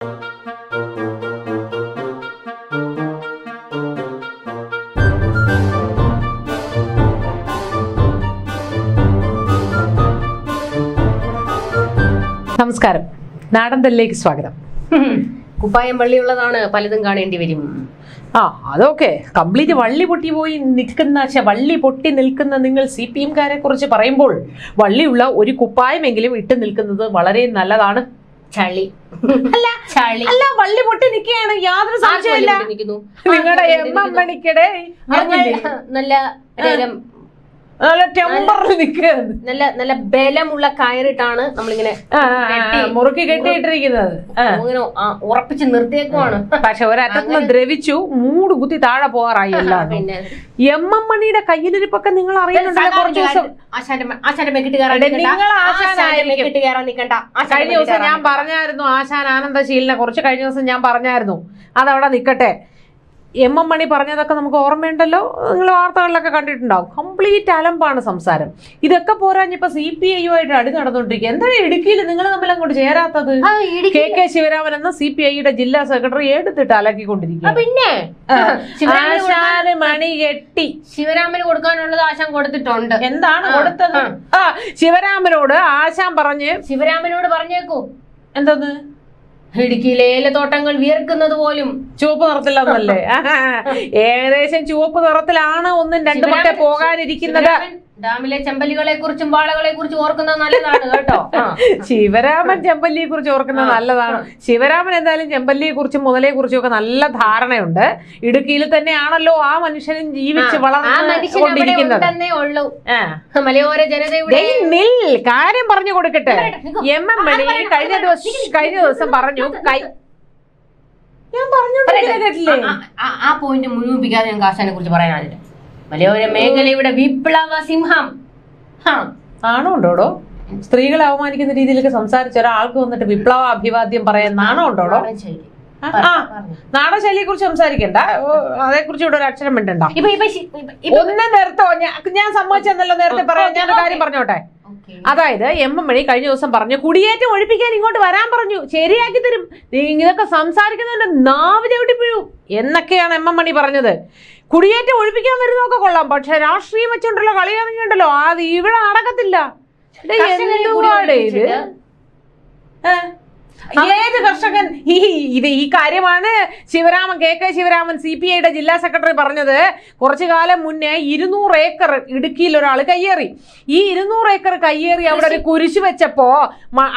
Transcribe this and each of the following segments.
നമസ്കാരം. നാടൻ തല്ലിലേക്ക് സ്വാഗതം. കുപ്പായം വള്ളിയുള്ളതാണ് പലതും കാണേണ്ടി വരും. ആ അതൊക്കെ. കംപ്ലീറ്റ് വള്ളി പൊട്ടി പോയി നിൽക്കുന്ന വള്ളി പൊട്ടി നിൽക്കുന്ന നിങ്ങൾ സി പി എംകാരെ കുറിച്ച് പറയുമ്പോൾ വള്ളിയുള്ള ഒരു കുപ്പായമെങ്കിലും ഇട്ട് നിൽക്കുന്നത് വളരെ നല്ലതാണ്. ചളി. അല്ല ചളി. അല്ല വള്ളി പൊട്ടി നിൽക്കുകയാണ് യാതൊരു സംശയമില്ല നിങ്ങളുടെ എം എം മണിക്കടെ നല്ല നല്ല ടെമ്പറിൽ നിൽക്കുകയാണ് നല്ല നല്ല ബലമുള്ള കയറിട്ടാണ് നമ്മളിങ്ങനെ മുറുക്കി കെട്ടിയിട്ടിരിക്കുന്നത്. ഇങ്ങനെ ഉറപ്പിച്ച് നിർത്തിയേക്കുവാണ്. പക്ഷെ ഒരറ്റത്ത് ദ്രവിച്ചു മൂട് കുത്തി താഴെ പോകാറായി പിന്നെ. എം എം മണിയുടെ കയ്യിലിരിപ്പൊക്കെ നിങ്ങൾ അറിയുന്നുണ്ടല്ലോ കുറച്ച് ദിവസം കഴിഞ്ഞ ദിവസം ഞാൻ പറഞ്ഞായിരുന്നു ആശാൻ ആനന്ദശീലിനെ. കുറച്ച് കഴിഞ്ഞ ദിവസം ഞാൻ പറഞ്ഞായിരുന്നു. അതവിടെ നിൽക്കട്ടെ എം എം മണി പറഞ്ഞതൊക്കെ നമുക്ക് ഓർമ്മയുണ്ടല്ലോ? നിങ്ങൾ വാർത്തകളിലൊക്കെ കണ്ടിട്ടുണ്ടാവും. കംപ്ലീറ്റ് അലമ്പാണ് സംസാരം. ഇതൊക്കെ പോരാഞ്ഞിപ്പോ സി പി ഐയുമായിട്ട് അടി നടന്നുകൊണ്ടിരിക്കുക എന്താണ് ഇടുക്കിയിൽ നിങ്ങൾ തമ്മിൽ അങ്ങോട്ട് ചേരാത്തത്? കെ കെ ശിവരാമൻ എന്ന സി പി ഐയുടെ ജില്ലാ സെക്രട്ടറി എടുത്തിട്ട് അലക്കിക്കൊണ്ടിരിക്കുക പിന്നെ? ആശാന് മണി കെട്ടി. ശിവരാമന് കൊടുക്കാനുള്ളത് ആശാൻ കൊടുത്തിട്ടുണ്ട്. എന്താണ് കൊടുത്തത്? ആ. ശിവരാമനോട് ആശാൻ പറഞ്ഞ് ശിവരാമനോട് പറഞ്ഞേക്കൂ. എന്തോന്ന് ഇടുക്കിയിലെ ഏലത്തോട്ടങ്ങൾ വിയർക്കുന്നത് പോലും. ചുവപ്പ് നിറത്തിലാണല്ലേ ഏകദേശം ചുവപ്പ് നിറത്തിലാണ് ഒന്നും രണ്ടു മട്ടെ പോകാനിരിക്കുന്നത്. ഡാമിലെ ചെമ്പല്ലികളെ കുറിച്ചും വാളകളെ കുറിച്ചും ഓർക്കുന്നത് നല്ലതാണ് കേട്ടോ. ശിവരാമൻ ചെമ്പല്ലിയെ കുറിച്ച് ഓർക്കുന്നത് നല്ലതാണ്. ശിവരാമൻ എന്തായാലും ചെമ്പല്ലിയെ കുറിച്ചും മുതലയെ കുറിച്ചും ഒക്കെ നല്ല ധാരണയുണ്ട്. ഇടുക്കിയിൽ തന്നെയാണല്ലോ ആ മനുഷ്യനും ജീവിച്ച് വളർന്നുകൊണ്ടിരിക്കുന്നത് കാര്യം പറഞ്ഞു കൊടുക്കട്ടെ. എം എം മണി കഴിഞ്ഞ ദിവസം കഴിഞ്ഞ ദിവസം പറഞ്ഞു ഞാൻ പറഞ്ഞു കേട്ടില്ലേ? ആ- പോയിന്റ് മുഴുമിപ്പിക്കാതെ ഞാൻ കാശാനെ കുറിച്ച് പറയാനാണില്ല മലയോര മേഖലയുടെ വിപ്ലവ സിംഹം. ആണോ ഉണ്ടോടോ സ്ത്രീകളെ അവമാനിക്കുന്ന രീതിയിലൊക്കെ സംസാരിച്ച ഒരാൾക്ക് വന്നിട്ട് വിപ്ലവ അഭിവാദ്യം പറയാൻ നാണം ഉണ്ടോടോ ആ, നാടശൈലിയെ കുറിച്ച് സംസാരിക്കണ്ട. അതേ കുറിച്ച് ഇവിടെ ഒരു അക്ഷരം മിണ്ടണ്ട. ഒന്ന് നിർത്തോ. ഞാൻ സമ്മതിച്ചെന്നല്ലോ നേരത്തെ പറയാൻ ഞാൻ കാര്യം പറഞ്ഞോട്ടെ. അതായത് എം എം മണി കഴിഞ്ഞ ദിവസം പറഞ്ഞു കുടിയേറ്റം ഒഴിപ്പിക്കാൻ ഇങ്ങോട്ട് വരാൻ പറഞ്ഞു. ശരിയാക്കി തരും. ഇതൊക്കെ സംസാരിക്കുന്നുണ്ട് നാവ് ചവിട്ടിപ്പിഴു എന്നൊക്കെയാണ് എം എം മണി പറഞ്ഞത്. കുടിയേറ്റം ഒഴിപ്പിക്കാൻ വരുന്നൊക്കെ കൊള്ളാം. പക്ഷെ രാഷ്ട്രീയം വെച്ചോണ്ടുള്ള കളിയാണെങ്കിണ്ടല്ലോ അത് ഇവിടെ നടക്കത്തില്ല. എന്തുവാടേ ഇത്? ഏത് കർഷകൻ? ഈ ഇത് ഈ കാര്യമാണ് Sivaraman K K Sivaraman C P ഐയുടെ ജില്ലാ സെക്രട്ടറി പറഞ്ഞത്. കുറച്ചു കാലം മുന്നേ ഇരുന്നൂറ് ഏക്കർ ഇടുക്കിയിൽ ഒരാൾ കയ്യേറി. ഈ ഇരുന്നൂറ് ഏക്കർ കയ്യേറി അവിടെ ഒരു കുരിശ് വെച്ചപ്പോ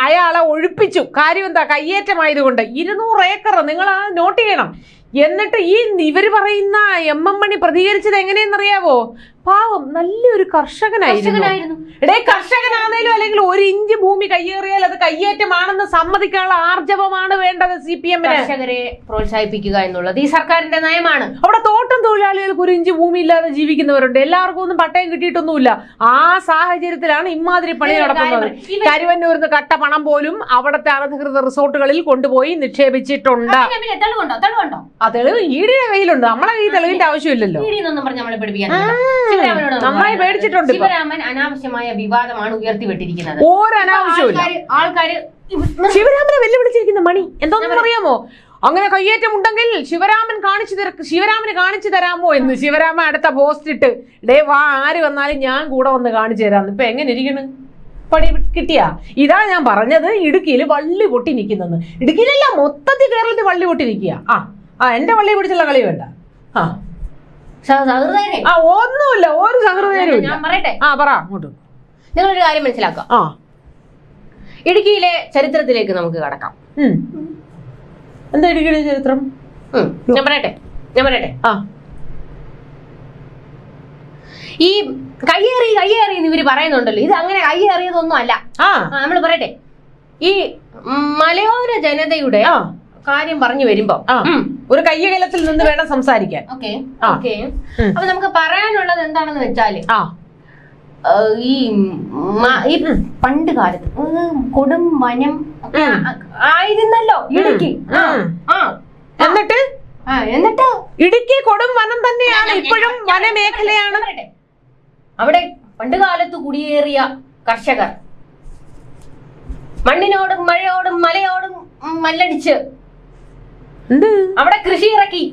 അയാളെ ഒഴിപ്പിച്ചു. കാര്യം എന്താ? കയ്യേറ്റമായതുകൊണ്ട്. ഇരുന്നൂറ് ഏക്കർ നിങ്ങൾ ആ നോട്ട് ചെയ്യണം. എന്നിട്ട് ഈ ഇവർ പറയുന്ന എം എം മണി പ്രതികരിച്ചത് എങ്ങനെയെന്നറിയാവോ? പാവം നല്ലൊരു കർഷകനായിരുന്നു. ഇടേ കർഷകനാണേലും അല്ലെങ്കിൽ ഒരു ഇഞ്ച് ഭൂമി കയ്യേറിയാൽ അത് കയ്യേറ്റമാണെന്ന് സമ്മതിക്കാനുള്ള ആർജവമാണ് വേണ്ടത് സി പി എമ്മിന്. കർഷകരെ പ്രോത്സാഹിപ്പിക്കുക എന്നുള്ളത് ഈ സർക്കാരിന്റെ നയമാണ്. അവിടെ തൊഴിലാളികൾക്ക് ഒരു ഇഞ്ച് ഭൂമി ഇല്ലാതെ ജീവിക്കുന്നവരുണ്ട്. എല്ലാവർക്കും ഒന്നും പട്ടയം കിട്ടിയിട്ടൊന്നുമില്ല. ആ സാഹചര്യത്തിലാണ് ഇമാതിരി പണി നടക്കുന്നത്. കരുവന്നൂരിന്ന് കട്ട പണം പോലും അവിടുത്തെ അനധികൃത റിസോർട്ടുകളിൽ കൊണ്ടുപോയി നിക്ഷേപിച്ചിട്ടുണ്ട്. ആ തെളിവ് ഈടിയുടെ കയ്യിലുണ്ട്. നമ്മളെ കയ്യിൽ തെളിവിന്റെ ആവശ്യമില്ലല്ലോ. നമ്മളെ നന്നായി പേടിച്ചിട്ടുണ്ട്. ശിവരാമൻ അനാവശ്യമായ വിവാദമാണ് ഉയർത്തിവിട്ടിരിക്കുന്നത്. ആൾക്കാര് ആൾക്കാര് ശിവരാമനെ വെല്ലുവിളിച്ചിരിക്കുന്ന മണി. എന്തോന്നും അറിയാമോ അങ്ങനെ കയ്യേറ്റം ഉണ്ടെങ്കിൽ ശിവരാമൻ കാണിച്ചു തര ശിവരാമന് കാണിച്ചു തരാമോ എന്ന് ശിവരാമൻ അടുത്ത പോസ്റ്റ് ഇട്ട് ഡേ വാ ആര് വന്നാലും ഞാൻ കൂടെ വന്ന് കാണിച്ചു തരാം ഇപ്പൊ എങ്ങനെ ഇരിക്കണ്? പടി കിട്ടിയാ? ഇതാ ഞാൻ പറഞ്ഞത് ഇടുക്കിയിൽ വള്ളി പൊട്ടി നിൽക്കുന്നെന്ന്. ഇടുക്കിയിലല്ല മൊത്തത്തിൽ കേരളത്തിൽ വള്ളി പൊട്ടി നിൽക്കുക ആ ആ എന്റെ വള്ളി പിടിച്ചുള്ള കളി വേണ്ട. ആ. ആ ഒന്നുമില്ല ഒരു സഹൃദയരും ഞാൻ പറയട്ടെ? ആ പറ അങ്ങോട്ട്. നിങ്ങളൊരു കാര്യം മനസ്സിലാക്കാം. ആ. ഇടുക്കിയിലെ ചരിത്രത്തിലേക്ക് നമുക്ക് കടക്കാം. ഉം. എന്താ ഇടുക്കിയുടെ ചരിത്രം? ഞാൻ പറയട്ടെ? ഞാൻ പറയട്ടെ? ആ. ഈ കയ്യേറി കയ്യേറി എന്ന് ഇവർ പറയുന്നുണ്ടല്ലോ. ഇത് അങ്ങനെ കയ്യേറിയതൊന്നും അല്ല. ആ. നമ്മൾ പറയട്ടെ. ഈ മലയോര ജനതയുടെ കാര്യം പറഞ്ഞു വരുമ്പോ ഒരു കയ്യകലത്തിൽ നിന്ന് വേണം സംസാരിക്കാൻ. ഓക്കെ ആ. ഓക്കെ. അപ്പൊ നമുക്ക് പറയാനുള്ളത് എന്താണെന്ന് വെച്ചാൽ ഈ പണ്ട് കാലത്ത് കൊടും വനം ആയിരുന്നല്ലോ. ഇടുക്കി. എന്നിട്ട്? എന്നിട്ട്? ഇടുക്കി കൊടും വനം തന്നെയാണ്. ഇപ്പോഴും വനമേഖലയാണ്. അവിടെ പണ്ട് കാലത്ത് കുടിയേറിയ കർഷകർ. മണ്ണിനോടും മഴയോടും മലയോടും മല്ലടിച്ച്. അവിടെ കൃഷി ഇറക്കി.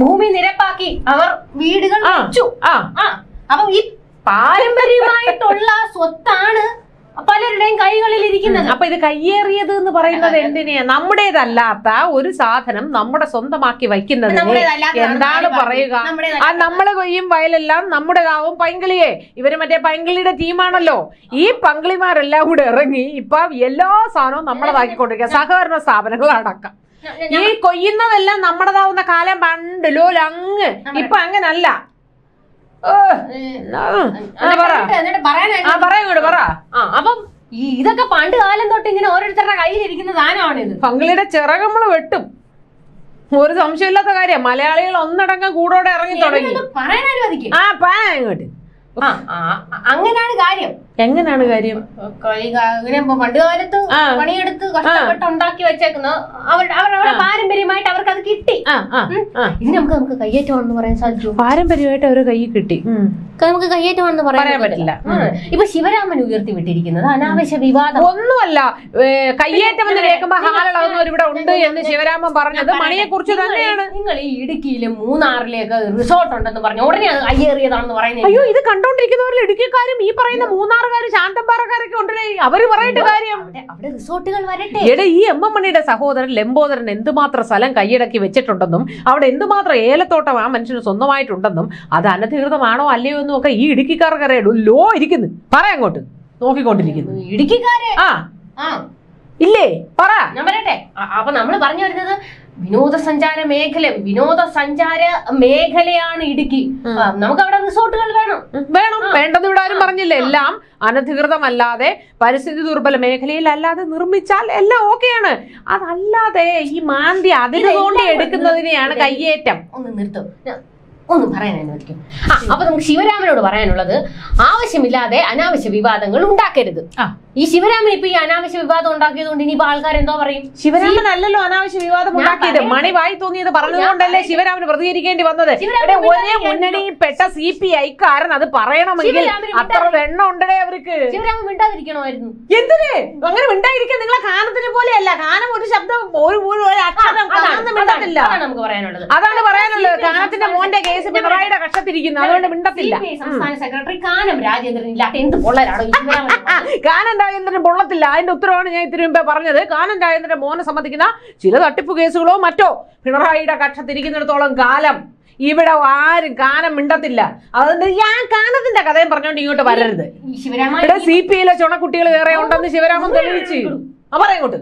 ഭൂമി നിരപ്പാക്കി. അവർ വീടുകൾ വെച്ചു. അപ്പൊ ഈ പാരമ്പര്യമായിട്ടുള്ള സ്വത്താണ് പലരുടെയും കൈകളിൽ ഇരിക്കുന്നത്. അപ്പൊ ഇത് കയ്യേറിയത് എന്ന് പറയുന്നത് എന്തിനെയാ? നമ്മുടേതല്ലാത്ത ഒരു സാധനം നമ്മുടെ സ്വന്തമാക്കി വയ്ക്കുന്നത് എന്താണ് പറയുക? ആ നമ്മൾ കൊയ്യും വയലെല്ലാം നമ്മുടെ കാവും പൈങ്കിളിയെ. ഇവർ മറ്റേ പൈങ്കിളിയുടെ ടീമാണല്ലോ. ഈ പങ്കിളിമാരെല്ലാം കൂടെ ഇറങ്ങി ഇപ്പൊ എല്ലാ സാധനവും നമ്മളതാക്കിക്കൊണ്ടിരിക്കുക സഹകരണ സ്ഥാപനങ്ങൾ അടക്കം. ഈ കൊയ്യുന്നതെല്ലാം നമ്മുടേതാവുന്ന കാലം പണ്ടല്ലോ അങ്ങ് ഇപ്പൊ അങ്ങനല്ല. പറയങ്ങോട്ട് പറ. അപ്പം ഇതൊക്കെ പണ്ട് കാലം തൊട്ട് ഇങ്ങനെ ഓരോരുത്തരുടെ കയ്യിലിരിക്കുന്ന സാധനമാണ് ഇത് പങ്കളിയുടെ ചിറക് നമ്മൾ വെട്ടും. ഒരു സംശയമില്ലാത്ത കാര്യം. മലയാളികൾ ഒന്നടങ്കം കൂടോടെ ഇറങ്ങി തുടങ്ങി. പറയാൻ അനുവദിക്കും. ആ പാ ഇങ്ങോട്ട് ആ ആ, അങ്ങനെയാണ് കാര്യം. എങ്ങനെയാണ് കാര്യം? പണ്ട് കാലത്ത് പണിയെടുത്ത് കഷ്ടപ്പെട്ട് ഉണ്ടാക്കി വെച്ചേക്കുന്ന അവരുടെ അവരുടെ പാരമ്പര്യമായിട്ട് അവർക്ക് അത് കിട്ടി ഇത് നമുക്ക് നമുക്ക് കയ്യേറ്റമാണെന്ന് പറയാൻ സാധിച്ചു? പാരമ്പര്യമായിട്ട് അവരെ കൈ കിട്ടി. നമുക്ക് കയ്യേറ്റമാണെന്ന് പറയാൻ പറ്റില്ല. ഇപ്പൊ ശിവരാമൻ ഉയർത്തി വിട്ടിരിക്കുന്നത് അനാവശ്യ വിവാദം. ഒന്നുമല്ല. കയ്യേറ്റം എന്ന് കേൾക്കുമ്പോ ഹാളിളകുന്നവർ ഇവിടെ ഉണ്ട് എന്ന് ശിവരാമൻ പറഞ്ഞത് മണിയെ കുറിച്ച് തന്നെയാണ്. നിങ്ങൾ ഈ ഇടുക്കിയിലും മൂന്നാറിലേക്ക് റിസോർട്ട് ഉണ്ടെന്ന് പറഞ്ഞു ഉടനെ അത് കയ്യേറിയതാണെന്ന് പറയുന്നത് അയ്യോ ഇത് കണ്ടോണ്ടിരിക്കുന്നവരിൽ ഇടുക്കിക്കാരും ഈ പറയുന്ന മൂന്നാറുകാര് ശാന്തമ്പാറക്കാരൊക്കെ ഉണ്ടല്ലേ? അവർ പറയട്ടെ കാര്യം. അവിടെ റിസോർട്ടുകൾ വരട്ടെ. എടെ ഈ എം എം മണിയുടെ സഹോദരൻ ലംബോദരൻ എന്തുമാത്രം സ്ഥലം കൈയടക്കി വെച്ചിട്ടുണ്ടെന്നും അവിടെ എന്തുമാത്രം ഏലത്തോട്ടം ആ മനുഷ്യന് സ്വന്തമായിട്ടുണ്ടെന്നും അത് അനധികൃതമാണോ അല്ലയോ എന്നും ഒക്കെ ഈ ഇടുക്കിക്കാർക്ക് അറിയാലോ ലോ ഇരിക്കുന്നു. പറ അങ്ങോട്ട്. നോക്കിക്കൊണ്ടിരിക്കുന്നു. ഇടുക്കിക്കാരെ? ആ. ആ. ഇല്ലേ? പറ. ഞാൻ പറയട്ടെ. അപ്പൊ നമ്മൾ പറഞ്ഞു വരുന്നത് വിനോദസഞ്ചാര മേഖല വിനോദസഞ്ചാര മേഖലയാണ് ഇടുക്കി. നമുക്ക് അവിടെ റിസോർട്ടുകൾ വേണം. വേണം. വേണ്ടെന്ന് ഇവിടെ ആരും പറഞ്ഞില്ല. എല്ലാം അനധികൃതമല്ലാതെ പരിസ്ഥിതി ദുർബല മേഖലയിൽ അല്ലാതെ നിർമ്മിച്ചാൽ എല്ലാം ഓക്കെയാണ് അതല്ലാതെ ഈ മാന്തി അതിനുകൊണ്ട് എടുക്കുന്നതിനെയാണ് കയ്യേറ്റം. ഒന്ന് നിർത്തും. ഒന്ന് പറയാൻ അനുവദിക്കും ആ അപ്പൊ നമുക്ക് ശിവരാമനോട് പറയാനുള്ളത് ആവശ്യമില്ലാതെ അനാവശ്യ വിവാദങ്ങൾ ഉണ്ടാക്കരുത്. ഈ ശിവരാമൻ ഇപ്പൊ ഈ അനാവശ്യ വിവാദം ഉണ്ടാക്കിയത് കൊണ്ട് ഇനിയിപ്പോ ആൾക്കാർ എന്തോ പറയും? ശിവരാമൻ അല്ലല്ലോ അനാവശ്യ വിവാദം ഉണ്ടാക്കിയത്. മണി വായി തോന്നിയത് പറഞ്ഞതുകൊണ്ടല്ലേ ശിവരാമന് പ്രതികരിക്കേണ്ടി വന്നത്? ഒരേ മുന്നണി മുന്നണിയിൽപ്പെട്ട സി പി ഐക്കാരൻ അത് പറയണമെങ്കിൽ അത്ര ഉണ്ടേ അവർക്ക്. ശിവരാമൻ മിണ്ടാതിരിക്കണമായിരുന്നു. എന്തിന്? അങ്ങനെ മിണ്ടായിരിക്കാൻ നിങ്ങളെ കാനത്തിന് പോലെയല്ല. കാനം ഒരു ശബ്ദം ഒരു അക്ഷരം മിണ്ടത്തില്ല അതാണ് നമുക്ക് പറയാനുള്ളത്. അതാണ് പറയാനുള്ളത്. കാനത്തിന്റെ മോന്റെ കേസ് പിണറായിയുടെ കക്ഷത്തിരിക്കുന്നു. അതുകൊണ്ട് മിണ്ടത്തില്ല. സംസ്ഥാന സെക്രട്ടറി കാനം രാജേന്ദ്രൻ ഇല്ലാത്ത എന്ത് പൊള്ളലാണോ കാനൻ രാജേന്ദ്രൻ പൊള്ളത്തില്ല. അതിന്റെ ഉത്തരവാണ് ഞാൻ ഇത്തിരി മുമ്പേ പറഞ്ഞത്. കാനൻ രാജേന്ദ്രൻ മോനെ സംബന്ധിക്കുന്ന ചില തട്ടിപ്പ് കേസുകളോ മറ്റോ പിണറായിയുടെ കക്ഷത്തിരിക്കുന്നിടത്തോളം കാലം ഇവിടെ ആരും കാനം മിണ്ടത്തില്ല. അതുകൊണ്ട് ഞാൻ കാനത്തിന്റെ കഥയും പറഞ്ഞോണ്ട് ഇങ്ങോട്ട് വരരുത്. ശിവരാമൻ ഇവിടെ സി പി ഐയിലെ ചുണക്കുട്ടികൾ വേറെ ഉണ്ടെന്ന് ശിവരാമൻ തെളിയിച്ചു. ആ പറയങ്ങോട്ട്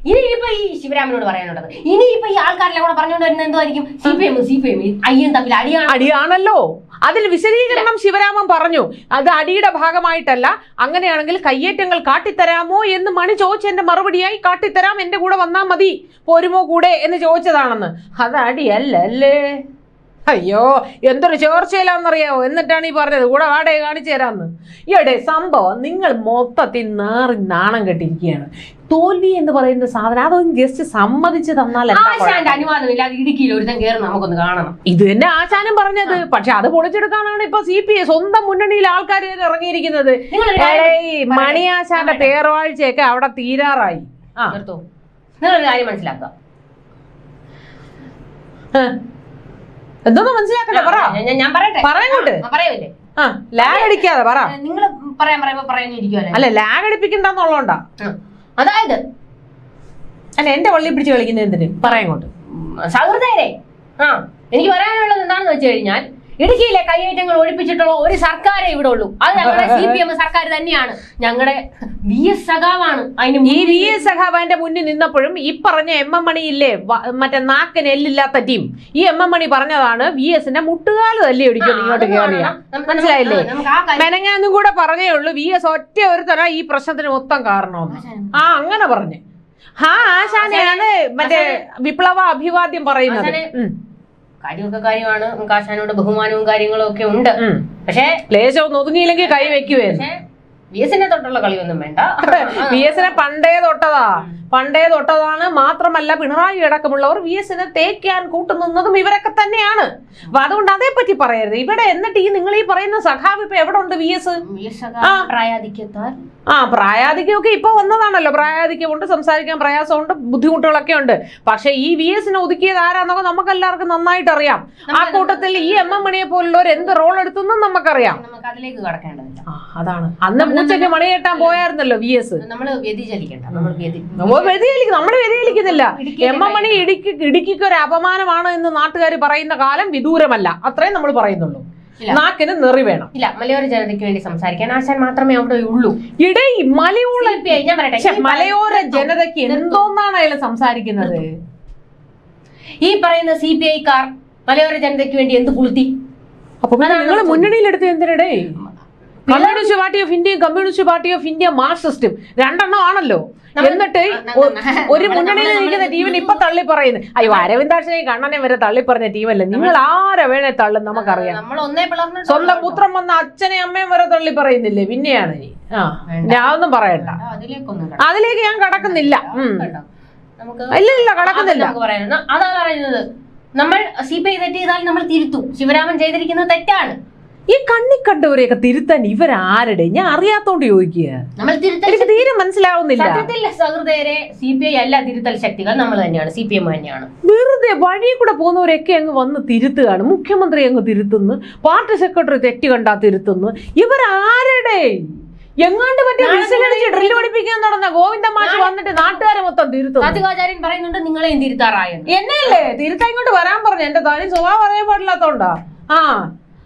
ഇനി ഇപ്പൊ ഈ ശിവരാമനോട് പറയാനുള്ളത്. ഇനി ഇപ്പൊ ഈ ആൾക്കാരെല്ലാം കൂടെ പറഞ്ഞുകൊണ്ട് വരുന്ന എന്തായിരിക്കും C P M C P M അയ്യൻ തമ്മിൽ അടിയാണ്. അടിയാണല്ലോ. അതിൽ വിശദീകരണം ശിവരാമൻ പറഞ്ഞു. അത് അടിയുടെ ഭാഗമായിട്ടല്ല. അങ്ങനെയാണെങ്കിൽ കയ്യേറ്റങ്ങൾ കാട്ടിത്തരാമോ എന്ന് മണി ചോദിച്ചതിന്റെ മറുപടിയായി കാട്ടിത്തരാം. എന്റെ കൂടെ വന്നാ മതി. പോരുമോ കൂടെ എന്ന് ചോദിച്ചതാണെന്ന്. അത് അടിയല്ലേ അയ്യോ എന്തൊരു ചോർച്ചയിലാണെന്നറിയാവോ? എന്നിട്ടാണ് ഈ പറഞ്ഞത്. കൂടെ വാടക കാണിച്ചു തരാമെന്ന് ഈയിടെ സംഭവം നിങ്ങൾ മൊത്തത്തിൽ നാറി നാണം കെട്ടിരിക്കുകയാണ്. തോൽവി എന്ന് പറയുന്ന സാധനം അതൊന്നും ജസ്റ്റ് സമ്മതിച്ച് തന്നാൽ ഇടുക്കിയിൽ കയറി നമുക്കൊന്ന് കാണണം. ഇത് തന്നെ ആശാനും പറഞ്ഞത്. പക്ഷെ അത് പൊളിച്ചെടുക്കാനാണ് ഇപ്പൊ സി പി ഐ സ്വന്തം മുന്നണിയിൽ ആൾക്കാർ ഇറങ്ങിയിരിക്കുന്നത്. മണിയാശാന്റെ തേർവാഴ്ചയൊക്കെ അവിടെ തീരാറായി. ആ. നിങ്ങൾ നിങ്ങളൊരു കാര്യം മനസ്സിലാക്കുക. ഹ. എന്തോന്ന് മനസ്സിലാക്കട്ടെ പറ. ഞാൻ- പറയട്ടെ. പറയങ്ങോട്ട് ആ, ആ ലാഗ് അടിക്കാതെ പറ. നിങ്ങൾ പറയാൻ പറയുമ്പോ പറയാനിരിക്കുമല്ലോ അല്ല? ലാഗ് അടിപ്പിക്കണ്ടെന്നുള്ളതുകൊണ്ടാ. അതായത് അല്ല എന്റെ വള്ളി പിടിച്ച് കളിക്കുന്ന എന്തിന്? പറയങ്ങോട്ട് സൗഹൃദരെ ആ എനിക്ക് പറയാനുള്ളത് എന്താണെന്ന് വെച്ച് കഴിഞ്ഞാൽ ഇടുക്കിയിലെ കയ്യേറ്റങ്ങൾ ഒഴിപ്പിച്ചിട്ടുള്ള ഒരു സർക്കാരേ ഇവിടെ ഉള്ളൂ. അത് ഞങ്ങളുടെ സി പി എം സർക്കാർ തന്നെയാണ്. ഞങ്ങളുടെ വി എസ് സഖാവാണ്. അതിന് ഈ വി എസ് സഖാവാന്റെ മുന്നിൽ നിന്നപ്പോഴും ഈ പറഞ്ഞ എം എം മണി ഇല്ലേ? മറ്റേ നാക്കൻ എല്ലില്ലാത്ത ടീം. ഈ എം എം മണി പറഞ്ഞതാണ് വി എസിന്റെ മുട്ടുകാൽ തല്ലി ഒടിക്കും ഇങ്ങോട്ട് കയറിയ മനസ്സിലായില്ലേ? മെനങ്ങാന്നും കൂടെ പറഞ്ഞേ ഉള്ളൂ. വി എസ് ഒറ്റ ഒരുത്തന ഈ പ്രശ്നത്തിന് മൊത്തം കാരണമെന്ന് ആ അങ്ങനെ പറഞ്ഞു. ആ ആശാനെയാണ് മറ്റേ വിപ്ലവ അഭിവാദ്യം പറയുന്നത്. കാര്യമൊക്കെ കാര്യമാണ്. കാശാനോട് ബഹുമാനവും കാര്യങ്ങളും ഒക്കെ ഉണ്ട്. പക്ഷേ ലേശം ഒന്ന് ഒതുങ്ങിയില്ലെങ്കിൽ കൈ വെക്കുവേ വി എസിനെ തൊട്ടുള്ള കളിയൊന്നും വേണ്ട. വി എസിനെ പണ്ടേ തൊട്ടതാ. പണ്ടേ തൊട്ടതാണ്. മാത്രമല്ല പിണറായി അടക്കമുള്ളവർ വി എസിനെ തേക്കാൻ കൂട്ടുനിന്നതും ഇവരൊക്കെ തന്നെയാണ്. അപ്പൊ അതുകൊണ്ട് അതേപ്പറ്റി പറയരുത്. ഇവിടെ എന്നിട്ട് ഈ നിങ്ങൾ ഈ പറയുന്ന സഖാവ് ഇപ്പൊ എവിടെ ഉണ്ട് വി എസ് ആ. പ്രായാധിക്യമൊക്കെ ഇപ്പൊ വന്നതാണല്ലോ. പ്രായാധിക്യമുണ്ട് സംസാരിക്കാൻ പ്രയാസമുണ്ട് ബുദ്ധിമുട്ടുകളൊക്കെ ഉണ്ട്. പക്ഷെ ഈ വി എസിനെ ഒതുക്കിയത് ആരാന്നൊക്കെ നമുക്ക് എല്ലാവർക്കും നന്നായിട്ട് അറിയാം. ആ കൂട്ടത്തിൽ ഈ എം എം മണിയെ പോലുള്ളവർ എന്ത് റോൾ എടുത്തെന്നും നമുക്കറിയാം. നമുക്ക് അതിലേക്ക് അതാണ്. അന്ന് പൂച്ചയ്ക്ക് മണി കെട്ടാൻ പോയായിരുന്നല്ലോ വി എസ് നമ്മൾ വ്യതിചലിക്കണ്ട. നമ്മൾ വ്യതി വ്യതിയലിക്കും നമ്മൾ വ്യതിചലിക്കുന്നില്ല എം എം മണി ഇടുക്കി ഇടുക്കിക്ക് ഒരു അപമാനമാണ് എന്ന് നാട്ടുകാർ പറയുന്ന കാലം വിദൂരമല്ല. അത്രയും നമ്മൾ പറയുന്നുള്ളൂ. നാക്കിന് നെറി വേണം. ഇല്ല മലയോര ജനതയ്ക്ക് വേണ്ടി സംസാരിക്കാൻ ആശാൻ മാത്രമേ അവിടെ ഉള്ളൂ. ഇടേ മലയോള ഞാൻ പറയട്ടെ. മലയോര ജനതയ്ക്ക് എന്തോന്നാണ് അയാൾ സംസാരിക്കുന്നത്? ഈ പറയുന്ന സി പി ഐക്കാർ മലയോര ജനതയ്ക്ക് വേണ്ടി എന്ത് കുളുത്തി അപ്പൊ നിങ്ങൾ മുന്നണിയിലെടുത്ത് എന്തിനടേ? കമ്മ്യൂണിസ്റ്റ് പാർട്ടി ഓഫ് ഇന്ത്യയും കമ്മ്യൂണിസ്റ്റ് പാർട്ടി ഓഫ് ഇന്ത്യ മാർക്സിസ്റ്റും രണ്ടെണ്ണം ആണല്ലോ. എന്നിട്ട് ഒരു മുന്നണിയിൽ നിൽക്കുന്ന ടീമിന് ഇപ്പൊ തള്ളി പറയുന്നു. അയ്യോ അരവിന്ദാക്ഷനെ കണ്ണനെ വരെ തള്ളി പറഞ്ഞ ടീമല്ല? നിങ്ങൾ ആരെ വേണേ തള്ളും നമുക്കറിയാം. ഒന്നേ സ്വന്തം പുത്രം വന്ന അച്ഛനെ അമ്മയും വരെ തള്ളി പറയുന്നില്ലേ? പിന്നെയാണ് ഞാൻ ആ ഞാനൊന്നും പറയണ്ട. അതിലേക്കൊന്നും അതിലേക്ക് ഞാൻ കടക്കുന്നില്ല. ഇല്ല ഇല്ല കടക്കുന്നില്ല. അതാ പറയുന്നത്. നമ്മൾ സി പി ഐ തെറ്റ് ചെയ്താൽ നമ്മൾ തിരുത്തും. ശിവരാമൻ ചെയ്തിരിക്കുന്നത് തെറ്റാണ്. ഈ കണ്ണി കണ്ടവരെയൊക്കെ തിരുത്താൻ ഇവരാരുടെ? ഞാൻ അറിയാത്തോണ്ട് ചോദിക്കുക എനിക്ക് തീരെ മനസ്സിലാവുന്നില്ല. സഹൃദയരെ സി പി ഐ അല്ല തിരുത്തൽ ശക്തികൾ നമ്മൾ തന്നെയാണ് സി പി എം തന്നെയാണ്. വെറുതെ വഴി കൂടെ പോകുന്നവരൊക്കെ അങ്ങ് വന്ന് തിരുത്തുകയാണ്. മുഖ്യമന്ത്രി അങ്ങ് തിരുത്തുന്നു. പാർട്ടി സെക്രട്ടറി തെറ്റ് കണ്ടാ തിരുത്തുന്നു. ഇവരാരുടെ? എങ്ങാണ്ട് വിസിലടിച്ച് ഡ്രില്ല് പഠിപ്പിക്കാൻ നടന്ന ഗോവിന്ദ മാഷ് വന്നിട്ട് നാട്ടുകാരെ മൊത്തം തിരുത്തുന്നു. കാർത്തികാചാര്യൻ പറയുന്നുണ്ട് നിങ്ങളെയും തിരുത്താറായെന്ന്. എന്നെയല്ലേ തിരുത്താൻ ഇങ്ങോട്ട് വരാൻ പറഞ്ഞു. എന്റെ തനി സ്വഭാവം അറിയാൻ പാടില്ലാത്തോണ്ടാ. ആ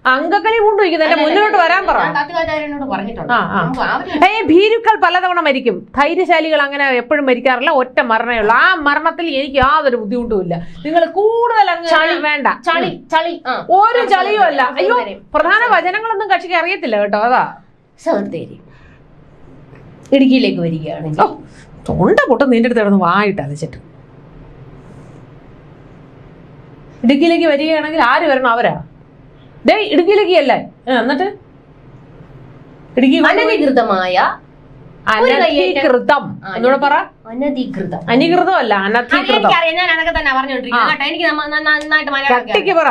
കൊണ്ടുവയ്ക്കുന്നു എന്റെ മുന്നിലോട്ട് വരാൻ പറ. ഞാൻ കാർത്തികാചാര്യനോട് പറഞ്ഞിട്ടുണ്ട്. ആ, ആ. നമുക്ക് ഏ ഭീരുക്കൾ പലതവണ മരിക്കും. ധൈര്യശാലികൾ അങ്ങനെ എപ്പോഴും മരിക്കാറില്ല. ഒറ്റ മരണമേ ഉള്ളൂ. ആ മരണത്തിൽ എനിക്ക് യാതൊരു ബുദ്ധിമുട്ടുമില്ല. നിങ്ങൾ കൂടുതൽ അങ്ങ്. വേണ്ട. ചളി ചളി. ഒരു ചളിയും അല്ല. അയ്യോ പ്രധാന വചനങ്ങളൊന്നും കക്ഷിക്ക് അറിയത്തില്ല കേട്ടോ. അതാ. സഹൃദയരെ ഇടുക്കിയിലേക്ക് വരികയാണെങ്കിൽ. ഓ തൊണ്ട പൊട്ട് നിന്റെ അടുത്ത് കിടന്ന് വായിട്ട് അലച്ചിട്ട് ഇടുക്കിയിലേക്ക് വരികയാണെങ്കിൽ ആര് വരണം? അവരാ? ദേ ഇടുക്കിയിലേക്ക് അല്ലേ? ഏ, എന്നിട്ട്? ഇടുക്കി കൊണ്ടുപോയി- അനധികൃതമായ ഒരു കയ്യേറ്റം. അനധികൃതം. ആ, പറ. അനധികൃതം. അല്ല അനധികൃതം. എനിക്കറിയാം ഞാൻ അതൊക്കെ തന്നെ പറഞ്ഞോണ്ടിരിക്കുന്നത് എനിക്ക് നന്നായിട്ട് പറ.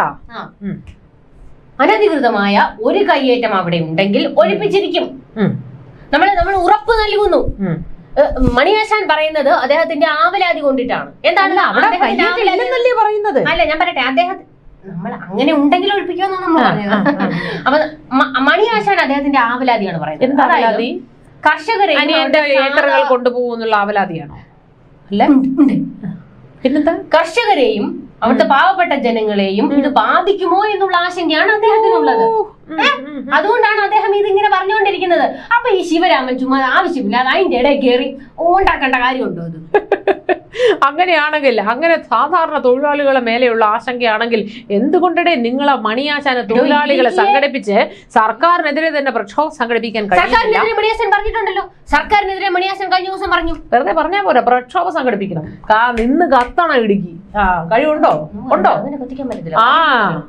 അനധികൃതമായ ഒരു കയ്യേറ്റം അവിടെ ഉണ്ടെങ്കിൽ ഒഴിപ്പിച്ചിരിക്കും. നമ്മൾ നമ്മൾ നമ്മൾ ഉറപ്പ് നൽകുന്നു. മണിവേശാൻ മണിയാശാൻ പറയുന്നത് അദ്ദേഹത്തിന്റെ ആവലാതി കൊണ്ടിട്ടാണ്. എന്താണ് അല്ല ഞാൻ പറയട്ടെ. അദ്ദേഹം നമ്മൾ അങ്ങനെ ഉണ്ടെങ്കിൽ ഒഴിപ്പിക്കുമെന്നാണ് നമ്മൾ പറഞ്ഞത്. അപ്പൊ മണിയാശാണ് അദ്ദേഹത്തിന്റെ ആവലാതിയാണ് പറയുന്നത്. അതായത് കർഷകരെ ഏക്കറുകൾ കൊണ്ടുപോകുന്നുള്ള ആവലാതിയാണോ? അല്ല ഉണ്ട്. പിന്നെന്താ? കർഷകരെയും അവിടുത്തെ പാവപ്പെട്ട ജനങ്ങളെയും ഇത് ബാധിക്കുമോ എന്നുള്ള ആശങ്കയാണ് അദ്ദേഹത്തിനുള്ളത്. അതുകൊണ്ടാണ് അദ്ദേഹം ഇതിങ്ങനെ പറഞ്ഞുകൊണ്ടിരിക്കുന്നത്. അപ്പൊ ഈ ശിവരാമൻ ചുമ്മാ ആവശ്യമില്ല അതിന്റെ ഇടയിൽ കയറി ഉണ്ടാക്കേണ്ട കാര്യമുണ്ടോ ഇത്? അങ്ങനെയാണെങ്കിൽ അങ്ങനെ സാധാരണ തൊഴിലാളികളെ മേലെയുള്ള ആശങ്കയാണെങ്കിൽ എന്തുകൊണ്ടേ നിങ്ങളെ മണിയാശാന തൊഴിലാളികളെ സംഘടിപ്പിച്ച് സർക്കാരിനെതിരെ തന്നെ പ്രക്ഷോഭം സംഘടിപ്പിക്കാൻ പറഞ്ഞിട്ടുണ്ടല്ലോ. സർക്കാരിനെതിരെ മണിയാശൻ കഴിഞ്ഞ ദിവസം പറഞ്ഞു. വെറുതെ പറഞ്ഞാ പോരാ പ്രക്ഷോഭം സംഘടിപ്പിക്കണം. നിന്ന് കത്തണം ഇടുക്കി. ആ കഴിവുണ്ടോ? ഉണ്ടോ? ആ.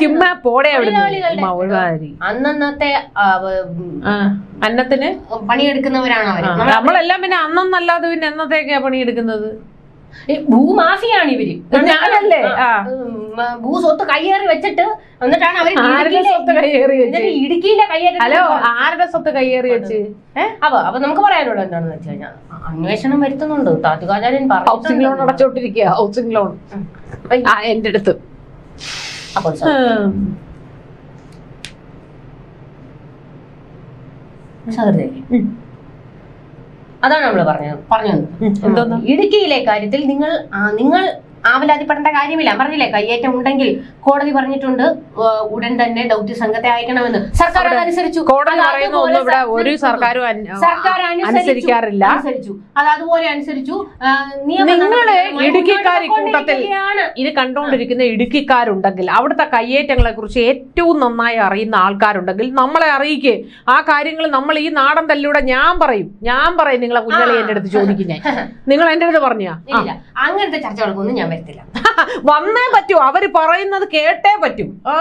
ചുമ്മാ പോടെ അന്നന്നത്തെ അന്നത്തിന്? പണിയെടുക്കുന്നവരാണ് നമ്മളെല്ലാം പിന്നെ അന്നന്നല്ലാതെ പിന്നെ എന്നത്തേക്കാ പണിയെടുക്കുന്നത്? ഭൂമാഫിയാണ് ഇവർ. ഞാനല്ലേ? ഭൂസ്വത്ത് കയ്യേറി വെച്ചിട്ട് എന്നിട്ടാണ് അവർ ഇടുക്കിയിലെ- കയ്യേറി ഹലോ ആരുടെ സ്വത്ത് കയ്യേറി വെച്ച്? അപ്പൊ അപ്പൊ നമുക്ക് പറയാനുള്ളത് എന്താണെന്ന് വെച്ച് കഴിഞ്ഞാൽ അന്വേഷണം വരുത്തുന്നുണ്ട്. താറ്റുകാചാര്യൻ ഹൗസിംഗ് ലോൺ പറഞ്ഞു അടച്ചോണ്ടിരിക്കുക ഹൗസിംഗ് ലോൺ. എന്റെ അടുത്ത്. അതാണ് നമ്മൾ പറഞ്ഞത്. പറഞ്ഞത്. ഇടുക്കിയിലെ കാര്യത്തിൽ നിങ്ങൾ നിങ്ങൾ ആവലാതിപ്പെടേണ്ട കാര്യമില്ല. പറഞ്ഞില്ലേ കയ്യേറ്റം ഉണ്ടെങ്കിൽ കോടതി പറഞ്ഞിട്ടുണ്ട് ഉടൻ തന്നെ ദൗത്യ സംഘത്തെ അയക്കണമെന്ന്. സർക്കാർ അത് അനുസരിച്ചു കോടതി അത് പറയുന്ന അതുപോലെ ഒന്നും ഇവിടെ സ- ഒരു സർക്കാരും സർക്കാർ. അനുസരിക്കാറില്ല. അനുസരിച്ചു. അത് അതുപോലെ അനുസരിച്ചു. നിങ്ങൾ ഇടുക്കിക്കാർ കൂട്ടത്തിൽ ഇത് കണ്ടുകൊണ്ടിരിക്കുന്ന ഇടുക്കിക്കാരുണ്ടെങ്കിൽ അവിടുത്തെ കയ്യേറ്റങ്ങളെ കുറിച്ച് ഏറ്റവും നന്നായി അറിയുന്ന ആൾക്കാരുണ്ടെങ്കിൽ നമ്മളെ അറിയിക്കേ. ആ കാര്യങ്ങൾ നമ്മൾ ഈ നാടൻ തല്ലിലൂടെ ഞാൻ പറയും. ഞാൻ പറയും നിങ്ങളെ കുഞ്ഞാളി എന്റെ അടുത്ത് ചോദിക്കും ഞാൻ. നിങ്ങൾ എന്റെ അടുത്ത് പറഞ്ഞാ? അങ്ങനത്തെ ചർച്ചകൾക്കൊന്നും ഞാൻ വരത്തില്ല വന്നേ പറ്റൂ. അവർ പറയുന്നത് കേട്ടേ പറ്റൂ. ആ.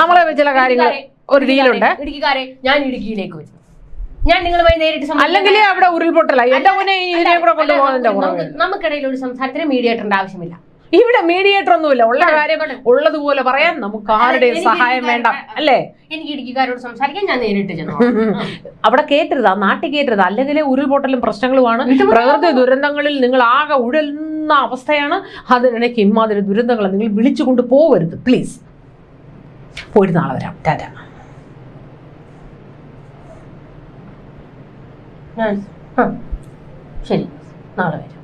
നമ്മളെ ചില കാര്യങ്ങൾ ഒരു ഡീലുണ്ട് ഇടുക്കിക്കാരെ ഞാൻ ഇടുക്കിയിലേക്ക് വരും. ഞാൻ നിങ്ങളുമായി നേരിട്ട് അല്ലെങ്കിൽ അവിടെ ഉരുൾപൊട്ടല. എന്റെ മുന്നേ ഇതിനെ കൂടെ കൊണ്ടുപോകുന്നതിന്റെ നമുക്കിടയിൽ ഒരു സംസാരത്തിന് മീഡിയേറ്ററിന്റെ ആവശ്യമില്ല. ഇവിടെ മീഡിയേറ്റർ ഒന്നുമില്ല. ഉള്ള കാര്യം ഉള്ളതുപോലെ പറയാൻ നമുക്ക് ആരുടെയും സഹായം വേണ്ട. അല്ലേ? എനിക്ക് ഇടുക്കിക്കാരോട് സംസാരിക്കാൻ ഞാൻ നേരിട്ട് ചെന്നു. അവിടെ കേട്ടരുത് ആ നാട്ടിൽ കേട്ടരുത് അല്ലെങ്കിൽ ഉരുൾപൊട്ടലും പ്രശ്നങ്ങളുമാണ്. പ്രകൃതി ദുരന്തങ്ങളിൽ നിങ്ങൾ ആകെ ഉഴലുന്ന അവസ്ഥയാണ്. അതിനിടയ്ക്ക് ഇമ്മാതിരി ദുരന്തങ്ങൾ നിങ്ങൾ വിളിച്ചുകൊണ്ട് പോകരുത് പ്ലീസ് പോയിട്ട് നാളെ വരാം. ടാറ്റ. ശരി. നാളെ വരാം.